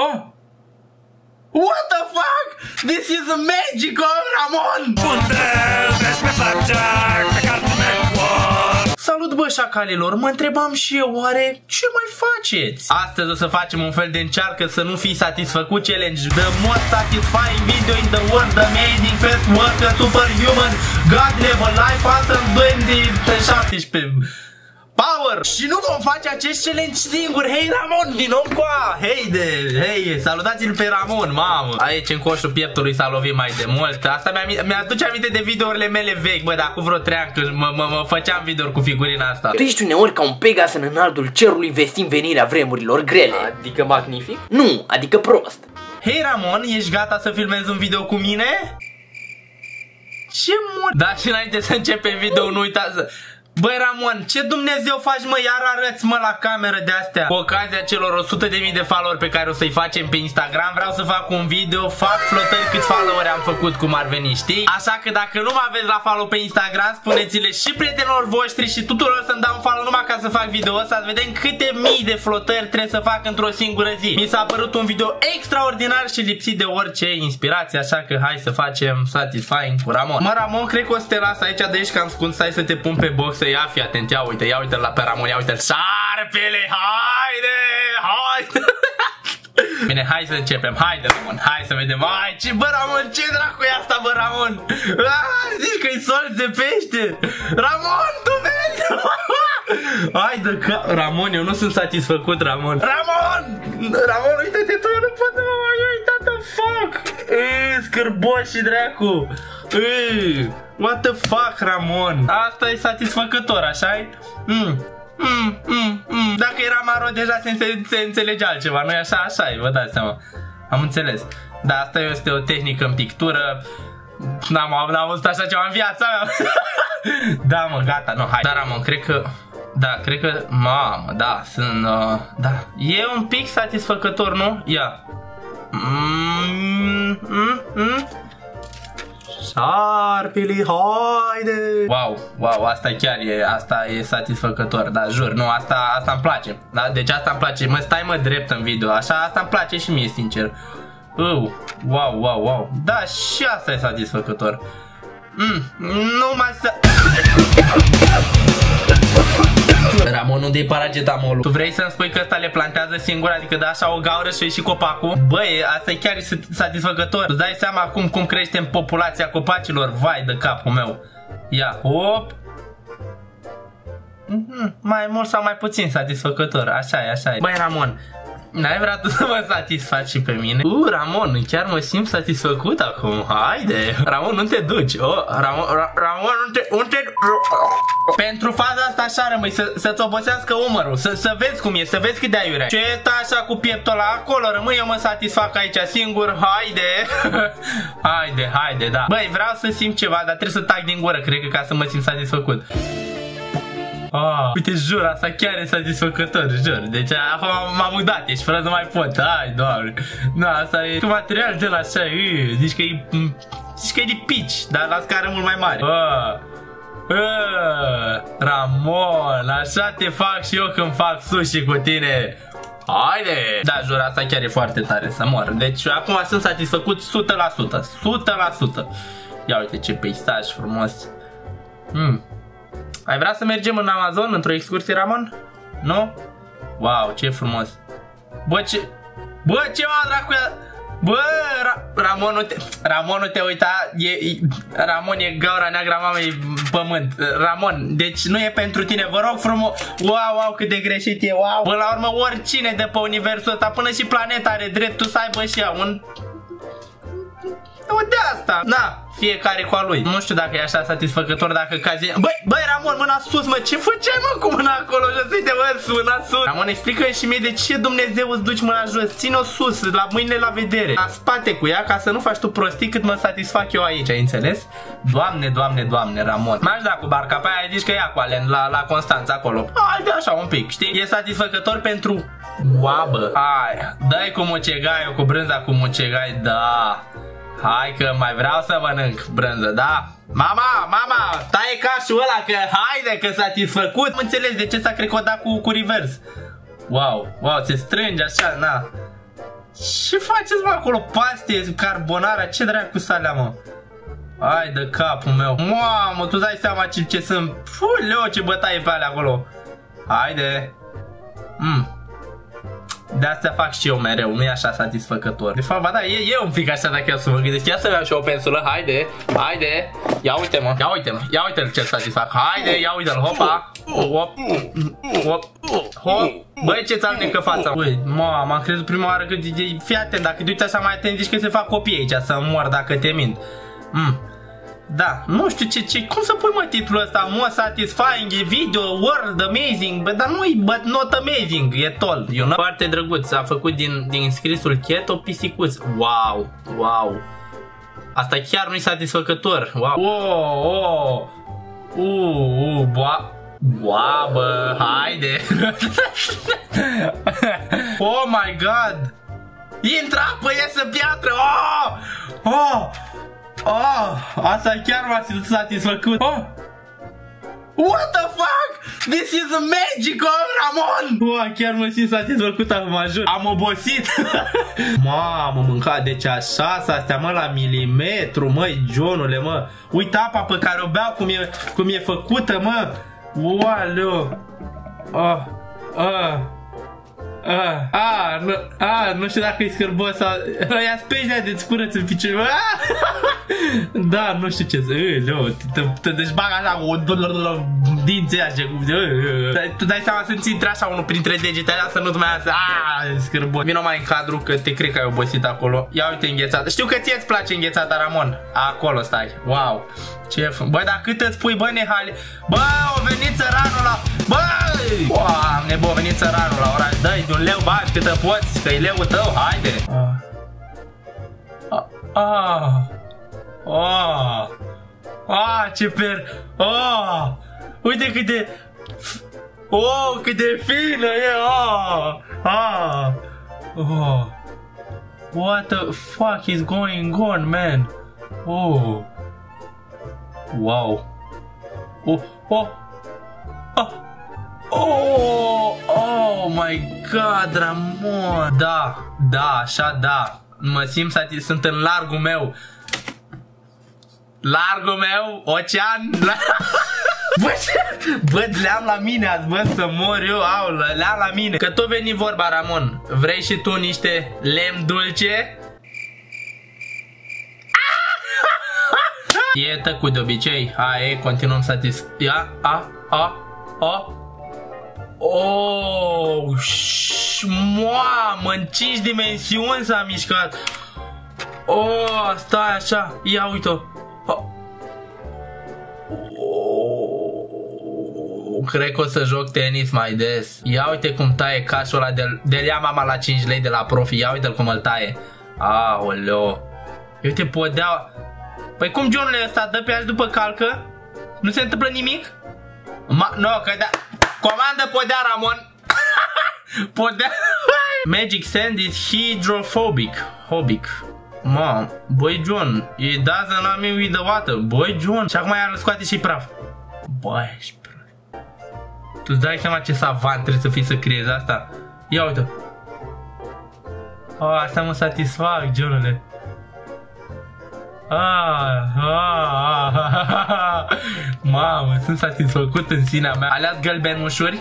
Oh! What the fuck? This is magical, Ramon! Salut bă șacalilor, mă întrebam și eu oare ce mai faceți? Astăzi o să facem un fel de încearcă să nu fii satisfăcut challenge The most satisfying video in the world The amazing first worker superhuman God level life awesome 2017 Power! Și nu vom face acest challenge singur. Hei Ramon, vino a! Hei de, hei, salutați-l pe Ramon, mamă. Aici în coșul pieptului s-a lovit mai de mult. Asta mi-aduce mi aminte de videourile mele vechi, bă, dar cu vreo trei ani când mă, mă, mă făceam video cu figurina asta. Tu ești uneori ca un Pegas în înaltul cerului vestind venirea vremurilor grele. Adică magnific? Nu, adică prost. Hei Ramon, ești gata să filmezi un video cu mine? Ce mult! Da, și înainte să începem video, nu uitați să... Băi Ramon, ce Dumnezeu faci mă, iar arăți mă la cameră de astea. Cu ocazia celor 100.000 de followeri pe care o să-i facem pe Instagram Vreau să fac un video, fac flotări câți followeri am făcut cum ar veni, știi? Așa că dacă nu mă aveți la follow pe Instagram, spuneți-le și prietenilor voștri și tuturor să-mi dau un follow numai ca să fac video ăsta Să vedem câte mii de flotări trebuie să fac într-o singură zi. Mi s-a părut un video extraordinar și lipsit de orice inspirație Așa că hai să facem satisfying cu Ramon. Mă Ramon, cred că o să te las aici de aici că am scund, stai să te pun pe boxe ia fi atent, ia uite, ia uite la pe Ramon, ia uite Șarpele, haide, haide. Bine, hai să începem, haide Ramon, hai să vedem. Ai, ce bă Ramon, ce dracu e asta bă Ramon? Ah, Zici că-i sol de pește. Ramon, tu vezi? Haide că, Ramon, eu nu sunt satisfăcut, Ramon. Ramon, Ramon, uite-te tu, eu nu pot să mă mai uit, what the fuck? Eee, scârboși și dracu Eee What the fuck, Ramon? Asta e satisfăcător, așa -i? Mm. Mm, mm, mm. Dacă era maro, deja se, se, se înțelege altceva, nu-i așa? Așa e, vă dați seama. Am înțeles. Da, asta este o tehnică în pictură. N-am am văzut așa ceva în viața mea. da, mă, gata, nu, hai. Da, Ramon, cred că... Da, cred că... Mamă, da, sunt... Uh, da. E un pic satisfăcător, nu? Ia. Mm, mm, mm. Șarpili, haide! Wow, wow, asta chiar e, asta e satisfăcător, dar jur, nu, asta, asta îmi place. Da? Deci asta îmi place, mă stai mă drept în video, așa, asta îmi place și mie, sincer. Uh, wow, wow, wow. Da, și asta e satisfăcător. Mm, nu mai să... Ramon, unde e paracetamolul? Tu vrei să-mi spui că ăsta le plantează singur, adică da așa o gaură și și copacul? Băi, asta e chiar satisfăcător. Îți dai seama acum cum crește în populația copacilor? Vai de capul meu. Ia, hop. Mm -hmm, mai mult sau mai puțin satisfăcător, așa e, așa e. Băi, Ramon, N-ai vrea tu să mă satisfaci și pe mine? Uh, Ramon, chiar mă simt satisfăcut acum. Haide! Ramon, nu te duci. Oh, Ramon, Ra Ramon, nu te, nu te... Pentru faza asta așa rămâi, să, să-ți obosească umărul, să, să vezi cum e, să vezi cât de aiurea. Ce stai așa cu pieptul ăla acolo, rămâi, eu mă satisfac aici singur, haide! haide, haide, da. Băi, vreau să simt ceva, dar trebuie să tac din gură, cred că ca să mă simt satisfăcut. Ah, uite, jur, asta chiar e satisfăcător, jur. Deci acum m-am mutat, ești fără să mai pot. Ai, doamne. Da, asta e cu material de la așa, ii, zici că e... Zici că e de pici, dar la scară mult mai mare. Ah. Ah, Ramon, așa te fac și eu când fac sushi cu tine. Haide! Da, jur, asta chiar e foarte tare să mor. Deci acum sunt satisfăcut 100%. 100%. Ia uite ce peisaj frumos. Mm. Ai vrea să mergem în Amazon într-o excursie, Ramon? Nu? Wow, ce frumos. Bă, ce... Bă, ce mă dracu Bă, Ra Ramon, nu te, Ramon, nu te uita, e, e, Ramon e gaura neagra mamei pământ. Ramon, deci nu e pentru tine, vă rog frumos. Wow, wow, cât de greșit e, wow. Până la urmă, oricine de pe universul ăsta, până și planeta are dreptul să aibă și ea un de asta. Da, fiecare cu a lui. Nu știu dacă e așa satisfăcător dacă cazi... Băi, băi, Ramon, mâna sus, mă, ce făceai, mă, cu mâna acolo jos? Uite, mă, mâna sus. Ramon, explică și mie de ce Dumnezeu îți duci mâna jos. Ține-o sus, la mâine la vedere. La spate cu ea, ca să nu faci tu prostii cât mă satisfac eu aici, ai înțeles? Doamne, doamne, doamne, Ramon. M-aș da cu barca pe aia, zici că ia cu Alen la, la Constanța acolo. Haide așa un pic, știi? E satisfăcător pentru Oabă, hai, dai cu mucegai, cu brânza cu mucegai, da Hai că mai vreau să mănânc brânză, da? Mama, mama, taie cașul ăla că haide că satisfăcut. Am înțeles de ce s-a crecodat cu, cu revers. Wow, wow, se strânge așa, na. Ce faceți mă acolo? Paste, carbonara, ce dracu salea mă? Hai de capul meu. Mamă, tu dai seama ce, ce sunt. Fuleo, ce bătaie pe alea acolo. Haide. Mm. De asta fac și eu mereu, nu e așa satisfăcător. De fapt, ba da, e, e un pic așa dacă eu să mă gândesc. Ia să-mi iau și o pensulă, haide, haide. Ia uite-mă, ia uite-mă, ia uite-l ce satisfac. Haide, ia uite-l, hopa. Hop, hop, hop. Băi, ce ți-alnecă fața. Ui, mă, am crezut prima oară că, fii atent, dacă te uiți așa mai atent, zici că se fac copii aici, să mor dacă te mint. Mm. Da, nu știu ce, ce, cum să pui mă titlul ăsta, more satisfying, e video, world amazing, bă, dar nu e but not amazing, e tol, you know? Foarte drăguț, a făcut din, din scrisul Keto pisicuț, wow, wow. Asta chiar nu-i satisfăcător, wow. Oh, oh, uh, uh, boa, boa, bă, haide. oh my god. Intră apă, iese piatră, oh, oh. Oh, asta chiar m-a satisfăcut. Oh. What the fuck? This is magical, Ramon! Oh, chiar mă simt satisfăcut acum, jur. Am obosit. Mamă, mânca, deci așa astea, mă, la milimetru, măi, Johnule, mă. Uite apa pe care o beau, cum e, cum e făcută, mă. Oaleu. Oh, oh. Ah, ah, nu, ah, nu știu dacă e scârbos sau... Ia speșnea de-ți curăț în picior. Ah! da, nu știu ce să... Leu, te, te dezbag așa cu dinții așa. Cu... Tu dai seama să-ți intre așa unul printre degetele să nu-ți mai iasă. Ah, scârbos. Vino mai în cadru că te cred că ai obosit acolo. Ia uite înghețată. Știu că ție-ți place înghețata, Ramon. Acolo stai. Wow. Ce Bă, dar cât îți pui, bă, Nehali? Bă, o venit țăranul la... Bă! Doamne, bă, a venit țăranul la oraș. Dă-i de un leu bani câtă poți, că e leul tău, haide. Ah. Ah. Ah. Ah, ce per... Ah. Uite cât de... Oh, cât de fină e! Ah. Ah. Oh. What the fuck is going on, man? Oh. Wow. Oh, oh. Oh. Oh, oh my god, Ramon. Da, da, așa da. Mă simt satis, sunt în largul meu. Largul meu, ocean. Bă, bă, le-am la mine azi, bă, să mor eu, au, le-am la mine. Că tot veni vorba, Ramon. Vrei și tu niște lemn dulce? E tăcut de obicei. Hai, continuăm satis... Ia, a, a, a. Oh, mamă, în 5 dimensiuni s-a mișcat. Oh, stai așa. Ia uite-o. Cred că o să joc tenis mai des. Ia uite cum taie cașul ăla de, de ia mama la 5 lei de la profi. Ia uite-l cum îl taie. Aoleo. Uite podea. Păi cum Johnule ăsta dă pe azi după calcă? Nu se întâmplă nimic? Ma, no, că da... Comandă podea, Ramon! podea... Magic Sand is hydrophobic. Hobic. Mom, băi John, it doesn't let me with the water. Băi John, și acum iar scoate și praf. Băi, ești prost. Tu îți dai seama ce savant trebuie să fii să creezi asta? Ia uite. Oh, asta mă satisfac, Johnule. Ah, ah, ah, ah, Mamă, sunt satisfăcut în sinea mea. Aleați gălbenușuri?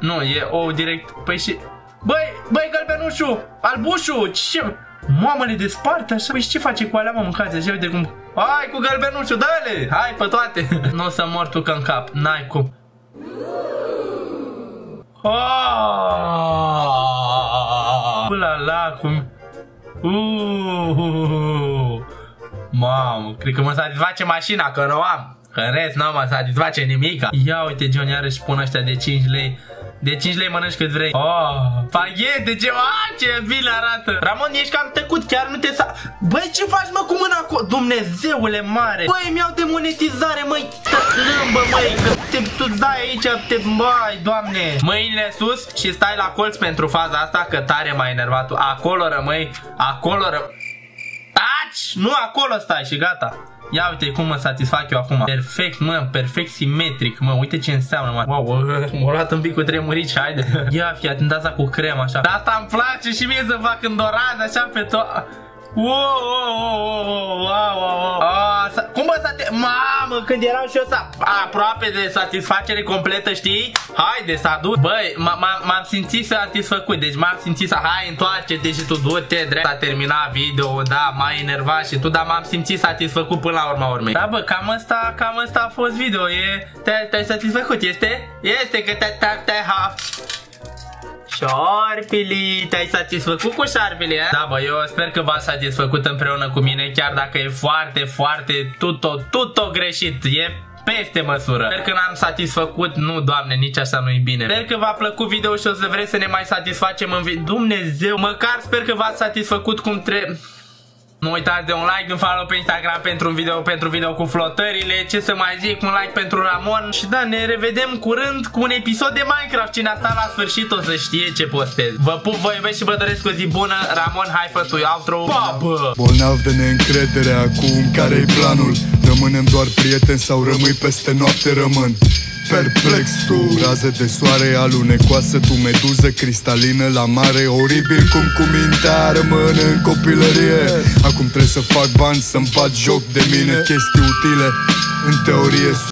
Nu, e o direct... Păi și... Băi, băi, gălbenușul! Albușul! Ce... Mamă, le desparte așa? Păi și ce face cu alea, mă, mâncați așa? Uite cum... Hai cu gălbenușul, dă-le! Hai pe toate! nu o să mor tu că în cap, n-ai cum. Oh! La la, cum... Uh, Mamă, cred că mă satisface mașina, că nu am. Că în rest nu mă satisface nimica. Ia uite, John, iarăși pun ăștia de 5 lei. De 5 lei mănânci cât vrei. Oh, paghete, ce, ah, ce bine arată. Ramon, ești cam tăcut, chiar nu te sa... Băi, ce faci, mă, cu mâna acolo? Dumnezeule mare. Băi, mi-au demonetizare, măi, tălâmbă, măi, că te, tu dai aici, te, băi, doamne. Mâinile sus și stai la colț pentru faza asta, că tare m-a enervat tu. Acolo rămâi, acolo rămâi. Taci! Nu, acolo stai și gata. Ia uite cum mă satisfac eu acum. Perfect, mă, perfect simetric, mă. Uite ce înseamnă, mă. Wow, m-a luat un pic cu tremurici, haide. Ia, fi atent asta cu crema, așa. Dar asta îmi place și mie să fac în doraz, așa pe tot. Wow, wow, wow, wow, wow, wow. Ah, cum bă, sati... Mamă, când eram și eu sa... aproape de satisfacere completă, știi? Haide, s-a dus. Băi, m-am simțit satisfăcut, deci m-am simțit să... Hai, întoarce-te și tu, du-te, drept. S-a terminat video, da, m-a enervat și tu, dar m-am simțit satisfăcut până la urma urmei. Da, bă, cam asta, cam asta a fost video, e... Te-ai satisfăcut, este? Este că te-ai... Te-ai... Șarpili, te-ai satisfăcut cu șarpili, eh? Da, bă, eu sper că v-ați satisfăcut împreună cu mine, chiar dacă e foarte, foarte tuto, tuto greșit. E peste măsură. Sper că n-am satisfăcut, nu doamne, nici așa nu-i bine. Sper că v-a plăcut video și o să vreți să ne mai satisfacem în video. Dumnezeu, măcar sper că v-ați satisfăcut cum trebuie. Nu uitați de un like, de un follow pe Instagram pentru un video, pentru video cu flotările, ce să mai zic, un like pentru Ramon și da, ne revedem curând cu un episod de Minecraft. Cine a stat la sfârșit o să știe ce postez. Vă pup, vă iubesc și vă doresc o zi bună. Ramon, hai fă tu outro. Pa, bă! Bolnav de neîncredere acum, care-i planul? Rămânem doar prieteni sau rămâi peste noapte rămân? Perplex tu Raze de soare alunecoasă Tu meduză cristalină la mare Oribil cum cu mintea rămân în copilărie. Acum trebuie să fac bani să-mi bat joc de mine Chestii utile, în teorie